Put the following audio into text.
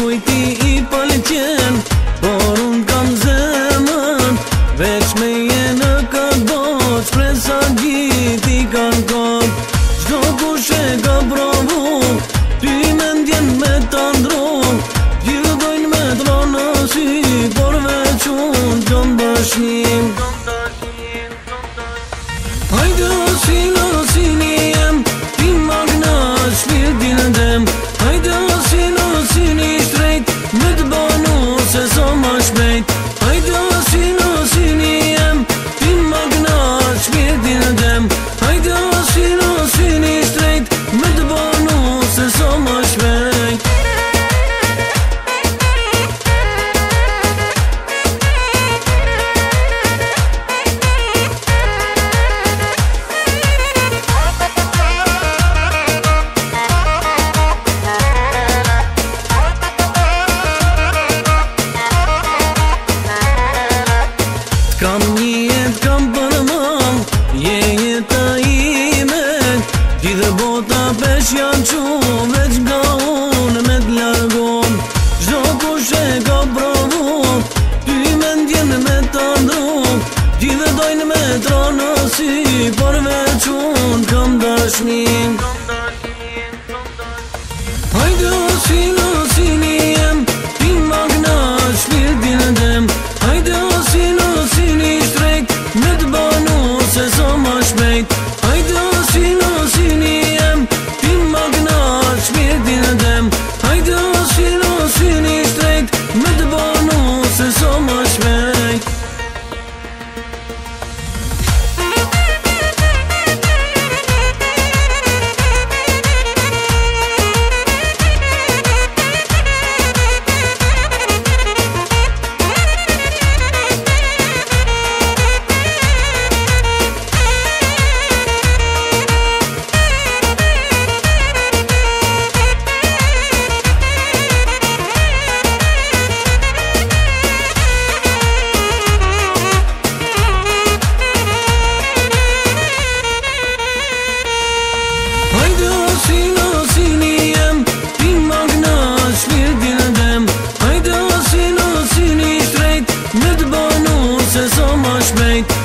kujti i pëlqen Por unë kam zemën Veç me je ka këtë bot Shpresa gjit i kanë kot Qdo kush e ka provu Ty me ndjen me të ndru Gjithojnë me të ronë si Por veç unë të më Hajde o sinë dhe bota pesh janë që Veç nga unë me t'largon largon Zdo kush e ka provu Ty me ndjenë me të ndru Gjive dojnë me tronësi Përveç unë këm dashni Këm dashni, këm dashni simplesmente